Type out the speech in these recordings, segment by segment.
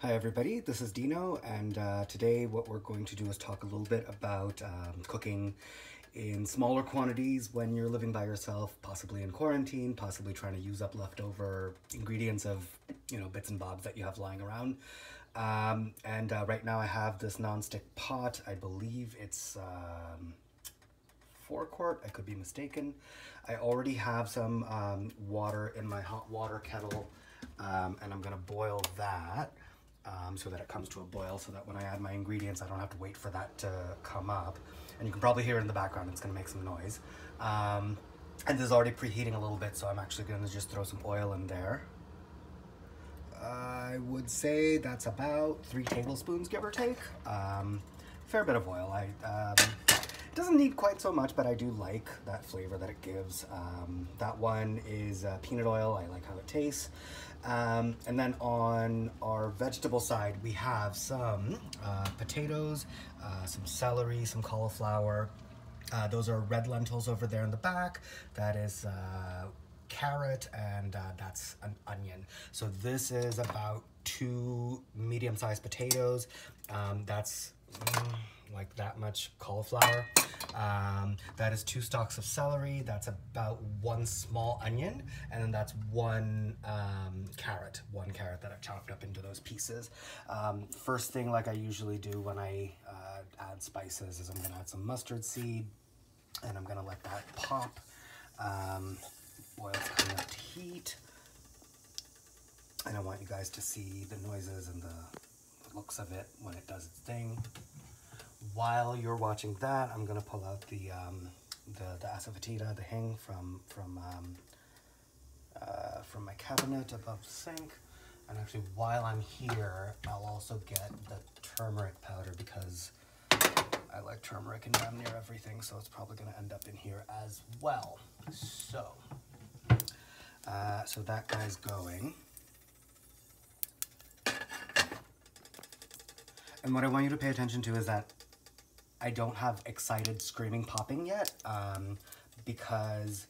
Hi everybody, this is Dino and uh, today what we're going to do is talk a little bit about um, cooking in smaller quantities when you're living by yourself, possibly in quarantine, possibly trying to use up leftover ingredients of, you know, bits and bobs that you have lying around. Um, and uh, right now I have this non-stick pot, I believe it's um, four quart, I could be mistaken. I already have some um, water in my hot water kettle um, and I'm gonna boil that um, so that it comes to a boil so that when I add my ingredients, I don't have to wait for that to come up. And you can probably hear it in the background, it's gonna make some noise. Um, and this is already preheating a little bit, so I'm actually gonna just throw some oil in there. I would say that's about three tablespoons, give or take. Um, fair bit of oil. I um, doesn't need quite so much, but I do like that flavor that it gives. Um, that one is uh, peanut oil. I like how it tastes. Um, and then on our vegetable side, we have some uh, potatoes, uh, some celery, some cauliflower. Uh, those are red lentils over there in the back. That is uh, carrot and uh, that's an onion. So this is about two medium-sized potatoes. Um, that's mm, like that much cauliflower. Um, that is two stalks of celery. That's about one small onion. And then that's one um, carrot, one carrot that I've chopped up into those pieces. Um, first thing like I usually do when I uh, add spices is I'm gonna add some mustard seed and I'm gonna let that pop. Um, coming up to heat. And I want you guys to see the noises and the looks of it when it does its thing while you're watching that, I'm gonna pull out the um, the, the asafoetida, the hing from from um, uh, from my cabinet above the sink. And actually, while I'm here, I'll also get the turmeric powder because I like turmeric in damn near everything, so it's probably gonna end up in here as well. So, uh, so that guy's going. And what I want you to pay attention to is that I don't have excited screaming popping yet um, because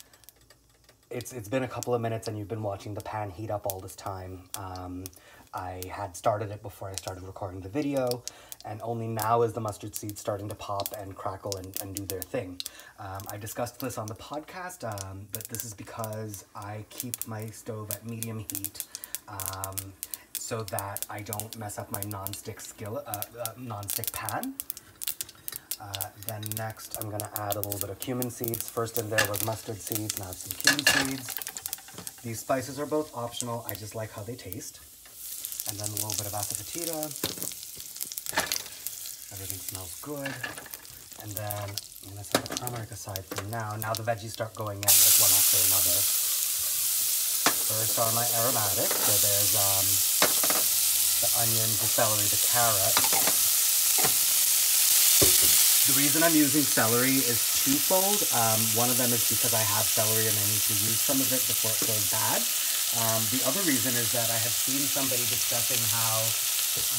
it's it's been a couple of minutes and you've been watching the pan heat up all this time. Um, I had started it before I started recording the video and only now is the mustard seed starting to pop and crackle and, and do their thing. Um, I discussed this on the podcast, um, but this is because I keep my stove at medium heat um, so that I don't mess up my non-stick skillet, uh, uh, non-stick pan. Uh, then next, I'm gonna add a little bit of cumin seeds. First in there was mustard seeds, now some cumin seeds. These spices are both optional. I just like how they taste. And then a little bit of asafoetida. Everything smells good. And then I'm gonna set the turmeric aside for now. Now the veggies start going in like one after another. First are my aromatics. So there's um, the onions, the celery, the carrot. The reason I'm using celery is twofold. Um, one of them is because I have celery and I need to use some of it before it goes bad. Um, the other reason is that I had seen somebody discussing how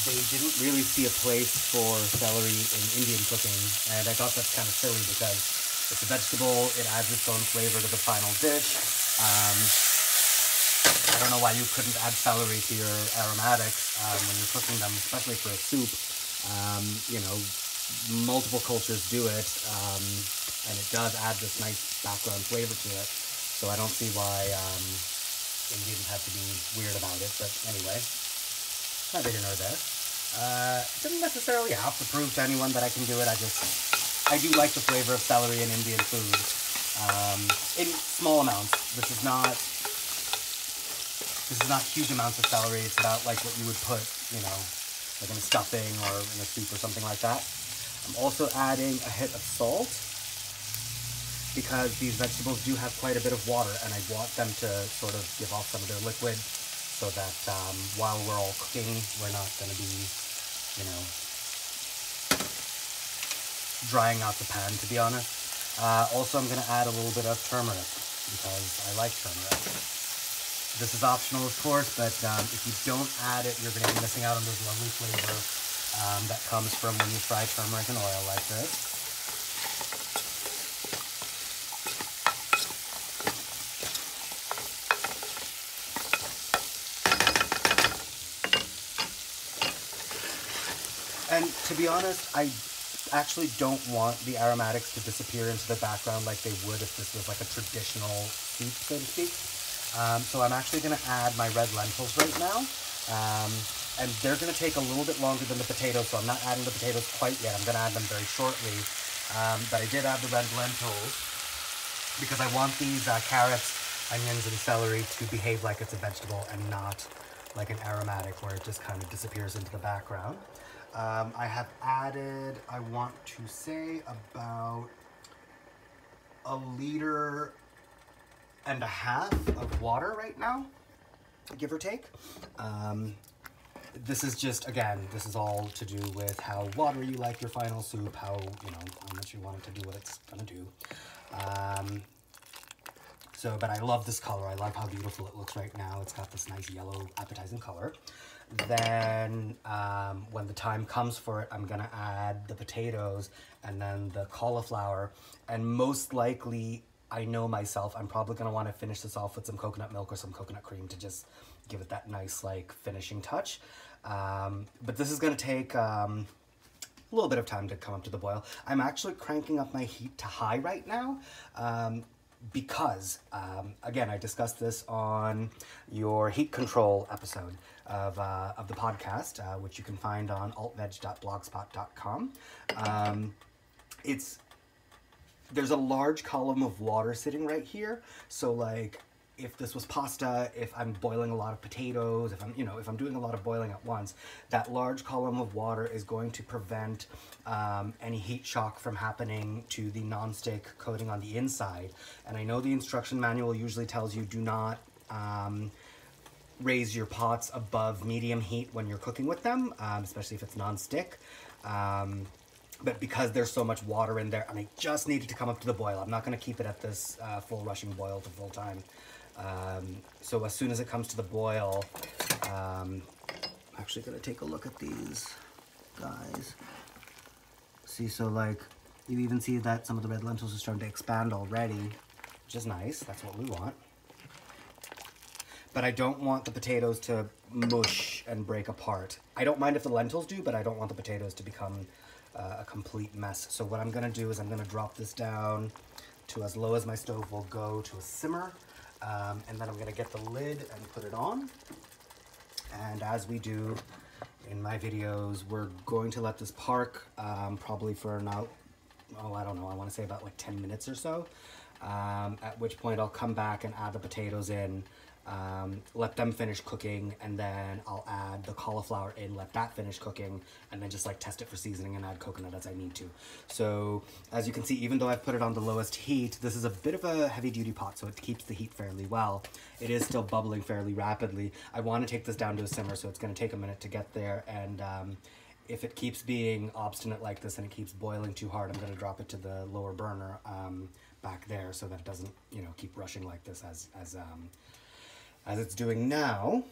they didn't really see a place for celery in Indian cooking, and I thought that's kind of silly because it's a vegetable, it adds its own flavor to the final dish. Um, I don't know why you couldn't add celery to your aromatics um, when you're cooking them, especially for a soup. Um, you know, multiple cultures do it, um, and it does add this nice background flavor to it. So I don't see why um, Indians have to be weird about it. But anyway, neither here nor there. Uh, doesn't necessarily have to prove to anyone that I can do it. I just, I do like the flavor of celery in Indian food. Um, in small amounts. This is not, this is not huge amounts of celery. It's about like what you would put, you know, like in a stuffing or in a soup or something like that. I'm also adding a hit of salt because these vegetables do have quite a bit of water and I want them to sort of give off some of their liquid so that um, while we're all cooking, we're not going to be, you know, drying out the pan, to be honest. Uh, also, I'm going to add a little bit of turmeric because I like turmeric. This is optional, of course, but um, if you don't add it, you're going to be missing out on this lovely flavor um, that comes from when you fry turmeric in oil like this. And to be honest, I actually don't want the aromatics to disappear into the background like they would if this was like a traditional soup, so to speak. Um, so I'm actually going to add my red lentils right now. Um, and they're going to take a little bit longer than the potatoes, so I'm not adding the potatoes quite yet. I'm going to add them very shortly. Um, but I did add the red lentils because I want these uh, carrots, onions, and celery to behave like it's a vegetable and not like an aromatic where it just kind of disappears into the background. Um, I have added, I want to say about a liter and a half of water right now, give or take. Um, this is just, again, this is all to do with how watery you like your final soup, how, you know, how much you want it to do what it's gonna do. Um, so, but I love this color. I love how beautiful it looks right now. It's got this nice yellow appetizing color. Then um, when the time comes for it, I'm gonna add the potatoes and then the cauliflower. And most likely, I know myself, I'm probably gonna wanna finish this off with some coconut milk or some coconut cream to just give it that nice like finishing touch. Um, but this is gonna take um, a little bit of time to come up to the boil. I'm actually cranking up my heat to high right now um, because, um, again, I discussed this on your heat control episode of, uh, of the podcast, uh, which you can find on altveg.blogspot.com. Um, it's there's a large column of water sitting right here, so like if this was pasta, if I'm boiling a lot of potatoes, if I'm, you know, if I'm doing a lot of boiling at once, that large column of water is going to prevent um, any heat shock from happening to the non-stick coating on the inside. And I know the instruction manual usually tells you do not um, raise your pots above medium heat when you're cooking with them, um, especially if it's non-stick. Um, but because there's so much water in there, and I just needed to come up to the boil, I'm not going to keep it at this uh, full rushing boil to full time. Um, so as soon as it comes to the boil, um, I'm actually gonna take a look at these guys. See, so like, you even see that some of the red lentils are starting to expand already, which is nice, that's what we want. But I don't want the potatoes to mush and break apart. I don't mind if the lentils do, but I don't want the potatoes to become uh, a complete mess. So what I'm gonna do is I'm gonna drop this down to as low as my stove will go to a simmer. Um, and then I'm gonna get the lid and put it on. And as we do in my videos, we're going to let this park um, probably for now, oh, I don't know, I wanna say about like 10 minutes or so. Um, at which point I'll come back and add the potatoes in um, let them finish cooking, and then I'll add the cauliflower in, let that finish cooking, and then just like test it for seasoning and add coconut as I need to. So as you can see, even though I've put it on the lowest heat, this is a bit of a heavy duty pot, so it keeps the heat fairly well. It is still bubbling fairly rapidly. I want to take this down to a simmer, so it's going to take a minute to get there, and um, if it keeps being obstinate like this and it keeps boiling too hard, I'm going to drop it to the lower burner um, back there so that it doesn't, you know, keep rushing like this as, as um, as it's doing now.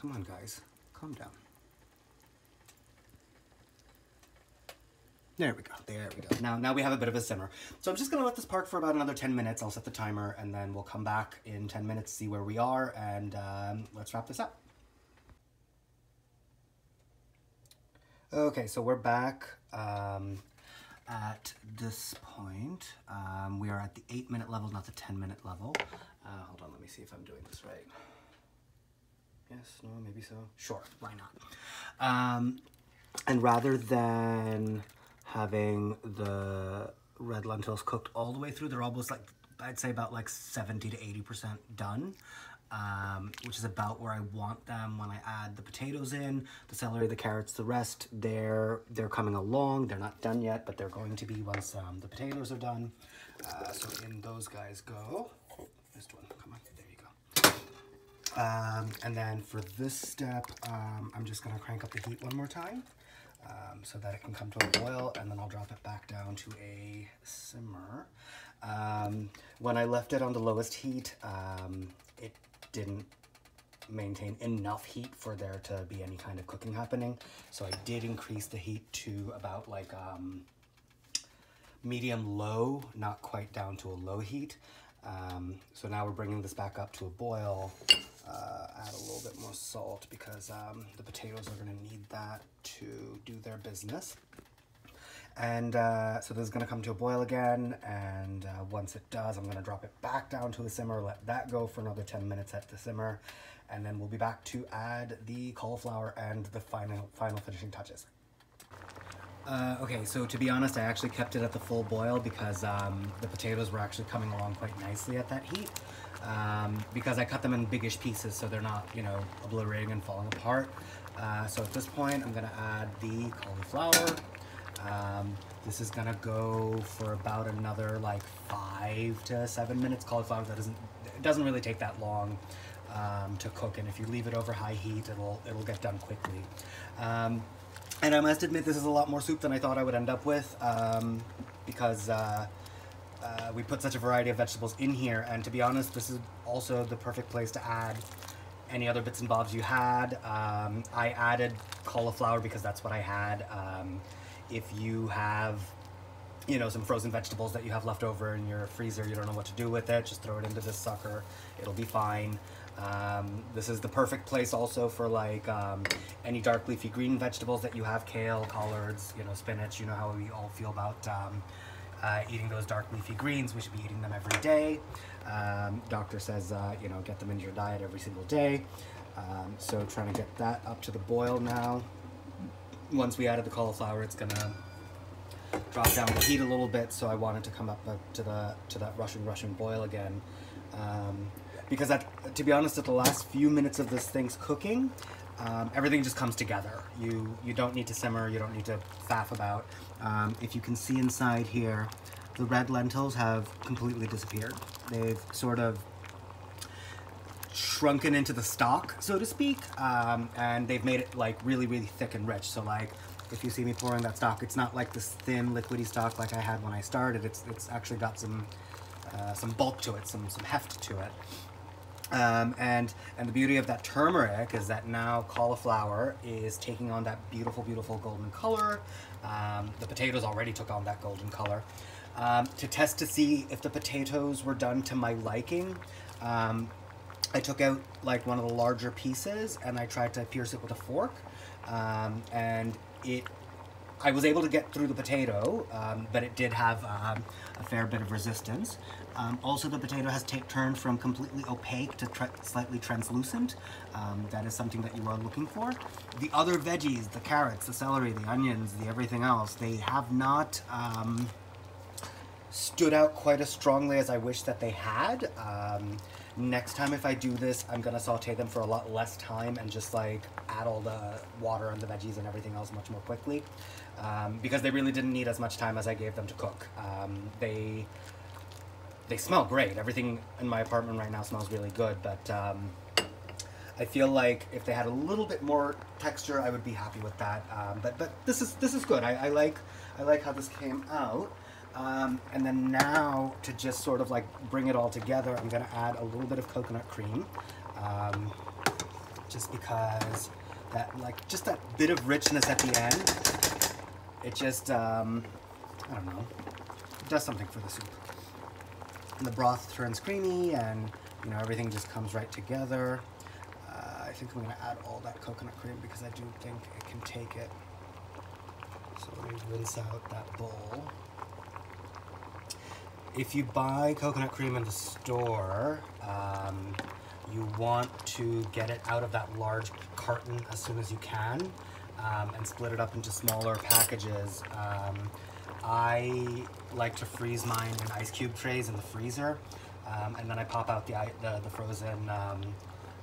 Come on, guys. Calm down. There we go. There we go. Now, now we have a bit of a simmer. So I'm just going to let this park for about another 10 minutes. I'll set the timer and then we'll come back in 10 minutes, see where we are, and um, let's wrap this up. Okay, so we're back. Um, at this point, um, we are at the 8 minute level, not the 10 minute level. Uh, hold on, let me see if I'm doing this right. Yes, no, maybe so. Sure, why not? Um, and rather than having the red lentils cooked all the way through, they're almost like, I'd say about like 70 to 80% done um, which is about where I want them when I add the potatoes in, the celery, the carrots, the rest, they're, they're coming along. They're not done yet, but they're going to be once um, the potatoes are done. Uh, so in those guys go. One, come on, there you go. Um, and then for this step, um, I'm just gonna crank up the heat one more time um, so that it can come to a boil and then I'll drop it back down to a simmer. Um, when I left it on the lowest heat, um, it didn't maintain enough heat for there to be any kind of cooking happening. So I did increase the heat to about like um, medium low, not quite down to a low heat. Um, so now we're bringing this back up to a boil uh, add a little bit more salt because um, the potatoes are gonna need that to do their business. And uh, so this is gonna come to a boil again, and uh, once it does, I'm gonna drop it back down to a simmer, let that go for another 10 minutes at the simmer, and then we'll be back to add the cauliflower and the final, final finishing touches. Uh, okay, so to be honest, I actually kept it at the full boil because um, the potatoes were actually coming along quite nicely at that heat. Um, because I cut them in biggish pieces so they're not, you know, obliterating and falling apart. Uh, so at this point, I'm gonna add the cauliflower. Um, this is gonna go for about another like five to seven minutes. Cauliflower that doesn't it doesn't really take that long um, to cook, and if you leave it over high heat, it'll it'll get done quickly. Um, and I must admit, this is a lot more soup than I thought I would end up with um, because uh, uh, we put such a variety of vegetables in here. And to be honest, this is also the perfect place to add any other bits and bobs you had. Um, I added cauliflower because that's what I had. Um, if you have, you know, some frozen vegetables that you have left over in your freezer, you don't know what to do with it, just throw it into this sucker. It'll be fine. Um, this is the perfect place also for like um, any dark leafy green vegetables that you have, kale, collards, you know, spinach, you know how we all feel about um, uh, eating those dark leafy greens. We should be eating them every day. Um, doctor says, uh, you know, get them into your diet every single day. Um, so trying to get that up to the boil now. Once we added the cauliflower, it's gonna drop down the heat a little bit. So I wanted to come up to the to that Russian Russian boil again. Um, because at, to be honest, at the last few minutes of this thing's cooking, um, everything just comes together. You you don't need to simmer, you don't need to faff about. Um, if you can see inside here, the red lentils have completely disappeared. They've sort of shrunken into the stock, so to speak, um, and they've made it like really, really thick and rich. So like, if you see me pouring that stock, it's not like this thin, liquidy stock like I had when I started. It's it's actually got some uh, some bulk to it, some some heft to it. Um, and and the beauty of that turmeric is that now cauliflower is taking on that beautiful, beautiful golden color. Um, the potatoes already took on that golden color. Um, to test to see if the potatoes were done to my liking, um, I took out like one of the larger pieces and I tried to pierce it with a fork, um, and it I was able to get through the potato, um, but it did have a fair bit of resistance. Um, also, the potato has turned from completely opaque to slightly translucent. Um, that is something that you are looking for. The other veggies, the carrots, the celery, the onions, the everything else, they have not um, stood out quite as strongly as I wish that they had. Um, next time if I do this, I'm gonna saute them for a lot less time and just like add all the water and the veggies and everything else much more quickly. Um, because they really didn't need as much time as I gave them to cook. Um, they they smell great. Everything in my apartment right now smells really good, but um, I feel like if they had a little bit more texture, I would be happy with that. Um, but but this is this is good. I, I like I like how this came out. Um, and then now to just sort of like bring it all together, I'm gonna add a little bit of coconut cream, um, just because that like just that bit of richness at the end. It just um, I don't know, it does something for the soup. And the broth turns creamy, and you know everything just comes right together. Uh, I think I'm gonna add all that coconut cream because I do think it can take it. So let me rinse out that bowl if you buy coconut cream in the store, um, you want to get it out of that large carton as soon as you can um, and split it up into smaller packages. Um, I like to freeze mine in ice cube trays in the freezer um, and then I pop out the, the, the frozen um,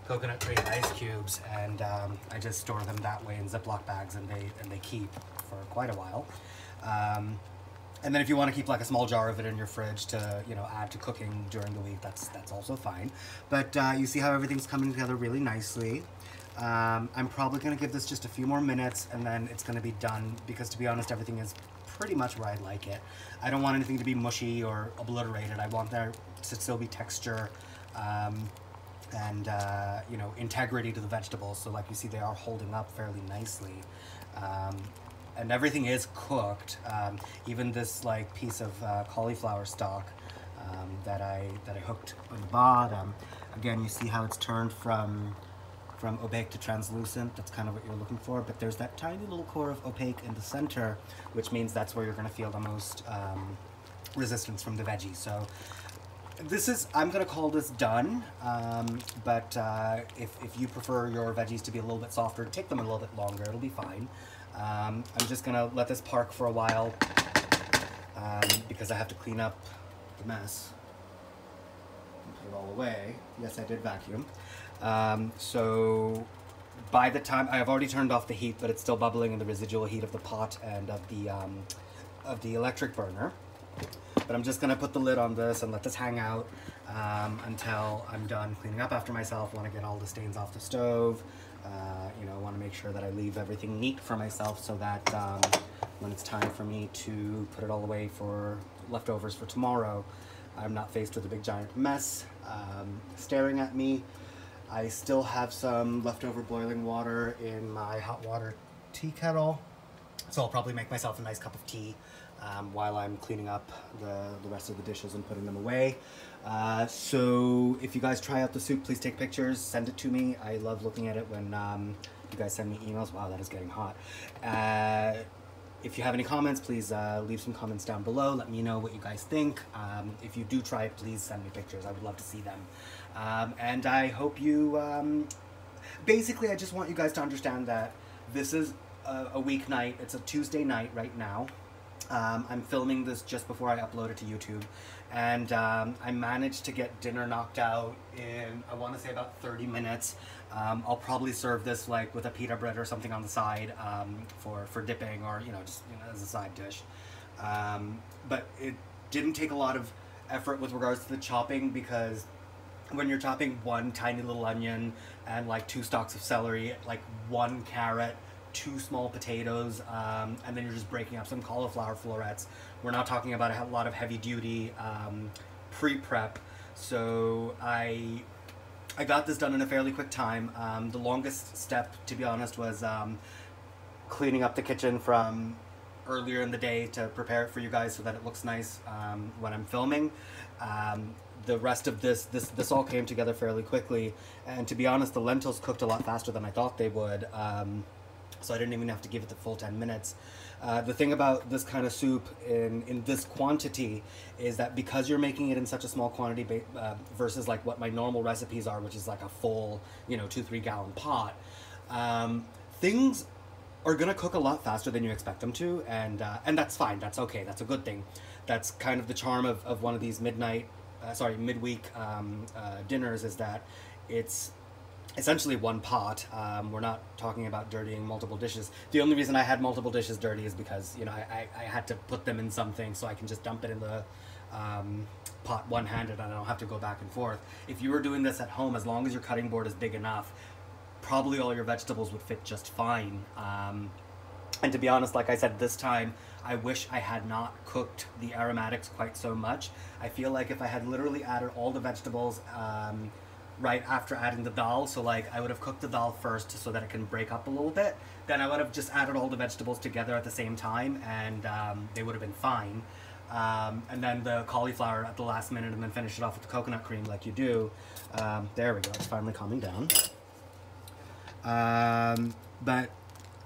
coconut cream ice cubes and um, I just store them that way in Ziploc bags and they, and they keep for quite a while. And then if you want to keep like a small jar of it in your fridge to, you know, add to cooking during the week, that's that's also fine. But uh, you see how everything's coming together really nicely. Um, I'm probably going to give this just a few more minutes and then it's going to be done because to be honest, everything is pretty much where I'd like it. I don't want anything to be mushy or obliterated. I want there to still be texture um, and, uh, you know, integrity to the vegetables. So like you see, they are holding up fairly nicely. Um, and everything is cooked. Um, even this like piece of uh, cauliflower stock um, that I that I hooked on the bottom. Again, you see how it's turned from from opaque to translucent. That's kind of what you're looking for. But there's that tiny little core of opaque in the center, which means that's where you're going to feel the most um, resistance from the veggie. So this is, I'm going to call this done. Um, but uh, if, if you prefer your veggies to be a little bit softer, take them a little bit longer. It'll be fine. Um, I'm just going to let this park for a while um, because I have to clean up the mess it all away. Yes, I did vacuum. Um, so by the time I've already turned off the heat, but it's still bubbling in the residual heat of the pot and of the um, of the electric burner. But I'm just gonna put the lid on this and let this hang out um, until I'm done cleaning up after myself. Want to get all the stains off the stove. Uh, you know, want to make sure that I leave everything neat for myself so that um, when it's time for me to put it all away for leftovers for tomorrow, I'm not faced with a big giant mess um, staring at me. I still have some leftover boiling water in my hot water tea kettle. So I'll probably make myself a nice cup of tea um, while I'm cleaning up the, the rest of the dishes and putting them away. Uh, so if you guys try out the soup, please take pictures, send it to me. I love looking at it when um, you guys send me emails. Wow, that is getting hot. Uh, if you have any comments, please uh, leave some comments down below. Let me know what you guys think. Um, if you do try it, please send me pictures. I would love to see them. Um, and I hope you, um, basically, I just want you guys to understand that this is a, a weeknight. It's a Tuesday night right now. Um, I'm filming this just before I upload it to YouTube. And um, I managed to get dinner knocked out in, I want to say about 30 minutes. Um, I'll probably serve this like with a pita bread or something on the side um, for, for dipping or, you know, just you know, as a side dish. Um, but it didn't take a lot of effort with regards to the chopping because when you're chopping one tiny little onion and like two stalks of celery, like one carrot, two small potatoes, um, and then you're just breaking up some cauliflower florets. We're not talking about a lot of heavy duty um, pre-prep. So I I got this done in a fairly quick time. Um, the longest step, to be honest, was um, cleaning up the kitchen from earlier in the day to prepare it for you guys so that it looks nice um, when I'm filming. Um, the rest of this, this, this all came together fairly quickly, and to be honest, the lentils cooked a lot faster than I thought they would. Um, so I didn't even have to give it the full 10 minutes. Uh, the thing about this kind of soup in, in this quantity is that because you're making it in such a small quantity uh, versus like what my normal recipes are, which is like a full, you know, two, three gallon pot, um, things are gonna cook a lot faster than you expect them to, and uh, and that's fine. That's okay. That's a good thing. That's kind of the charm of, of one of these midnight, uh, sorry, midweek um, uh, dinners is that it's essentially one pot. Um, we're not talking about dirtying multiple dishes. The only reason I had multiple dishes dirty is because you know I, I, I had to put them in something so I can just dump it in the um, pot one-handed and I don't have to go back and forth. If you were doing this at home, as long as your cutting board is big enough, probably all your vegetables would fit just fine. Um, and to be honest, like I said, this time I wish I had not cooked the aromatics quite so much. I feel like if I had literally added all the vegetables um, right after adding the dal. So like I would have cooked the dal first so that it can break up a little bit. Then I would have just added all the vegetables together at the same time and um, they would have been fine. Um, and then the cauliflower at the last minute and then finish it off with the coconut cream like you do. Um, there we go, it's finally calming down. Um, but,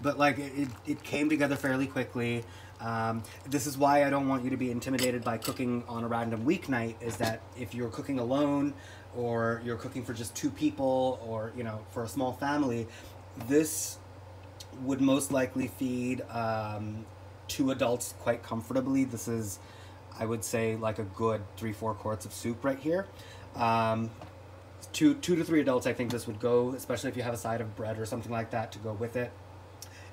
but like it, it came together fairly quickly. Um, this is why I don't want you to be intimidated by cooking on a random weeknight is that if you're cooking alone or you're cooking for just two people or you know for a small family this would most likely feed um, two adults quite comfortably. This is i would say like a good three four quarts of soup right here. Um, two two to three adults i think this would go especially if you have a side of bread or something like that to go with it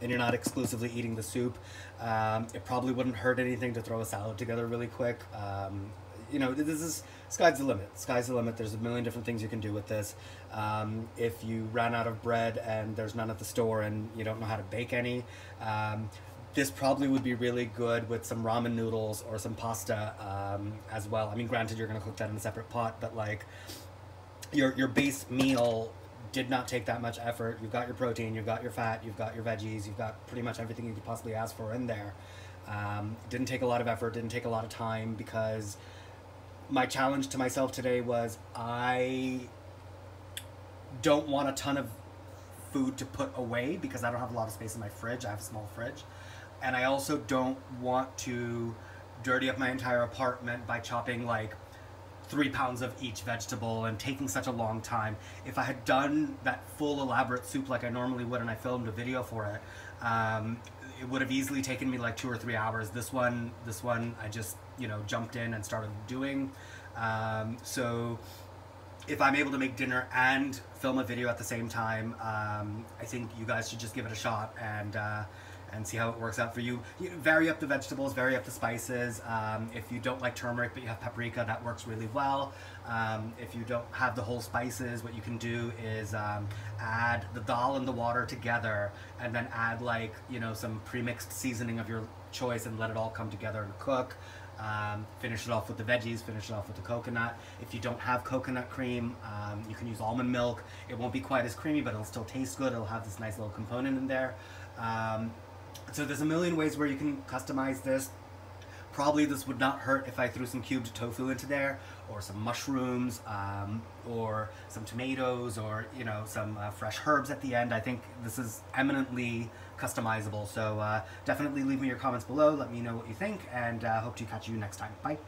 and you're not exclusively eating the soup. Um, it probably wouldn't hurt anything to throw a salad together really quick. Um, you know, this is sky's the limit. Sky's the limit. There's a million different things you can do with this. Um, if you ran out of bread and there's none at the store and you don't know how to bake any, um, this probably would be really good with some ramen noodles or some pasta um, as well. I mean, granted, you're gonna cook that in a separate pot, but like your your base meal did not take that much effort. You've got your protein, you've got your fat, you've got your veggies, you've got pretty much everything you could possibly ask for in there. Um, didn't take a lot of effort, didn't take a lot of time because my challenge to myself today was I don't want a ton of food to put away because I don't have a lot of space in my fridge. I have a small fridge. And I also don't want to dirty up my entire apartment by chopping like three pounds of each vegetable and taking such a long time. If I had done that full elaborate soup like I normally would and I filmed a video for it, um, it would have easily taken me like two or three hours. This one, this one, I just, you know, jumped in and started doing. Um, so if I'm able to make dinner and film a video at the same time, um, I think you guys should just give it a shot and uh, and see how it works out for you. you vary up the vegetables, vary up the spices. Um, if you don't like turmeric but you have paprika, that works really well. Um, if you don't have the whole spices, what you can do is um, add the dal and the water together and then add like, you know, some pre-mixed seasoning of your choice and let it all come together and cook. Um, finish it off with the veggies, finish it off with the coconut. If you don't have coconut cream, um, you can use almond milk. It won't be quite as creamy, but it'll still taste good. It'll have this nice little component in there. Um, so there's a million ways where you can customize this. Probably this would not hurt if I threw some cubed tofu into there, or some mushrooms, um, or some tomatoes, or you know some uh, fresh herbs at the end. I think this is eminently customizable. So uh, definitely leave me your comments below. Let me know what you think, and uh, hope to catch you next time. Bye.